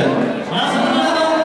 Amen.